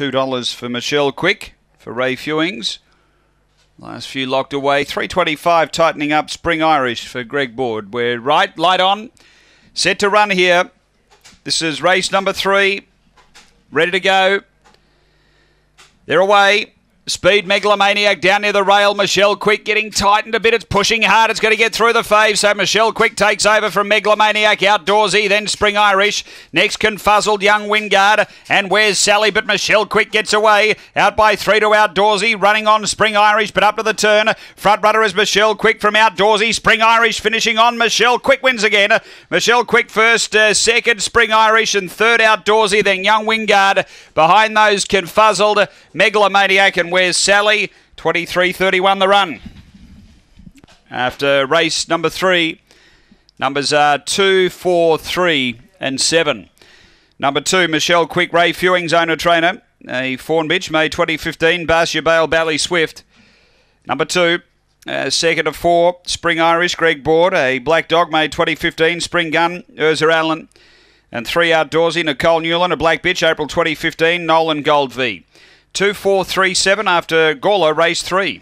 and $2 for Michelle Quick for Ray Fewings. Last few locked away. 325 tightening up Spring Irish for Greg Board. We're right, light on. Set to run here. This is race number three. Ready to go. They're away. Speed Megalomaniac down near the rail. Michelle Quick getting tightened a bit. It's pushing hard. It's going to get through the fave. So Michelle Quick takes over from Megalomaniac. Outdoorsy, then Spring Irish. Next Confuzzled Young Wingard. And where's Sally? But Michelle Quick gets away. Out by three to Outdoorsy. Running on Spring Irish, but up to the turn. Front runner is Michelle Quick from Outdoorsy. Spring Irish finishing on. Michelle Quick wins again. Michelle Quick first, uh, second Spring Irish, and third Outdoorsy. Then Young Wingard. Behind those Confuzzled, Megalomaniac, and where's Sally? 23.31 the run. After race number three, numbers are two, four, three, and seven. Number two, Michelle Quick, Ray Fewings, owner trainer. A Fawn Bitch, May 2015, Barcia Bale, Bally Swift. Number two, uh, second of four, Spring Irish, Greg Board. A Black Dog, May 2015, Spring Gun, Urza Allen. And three outdoorsy, Nicole Newland, a Black Bitch, April 2015, Nolan Gold V. 2437 after Gawler, race three.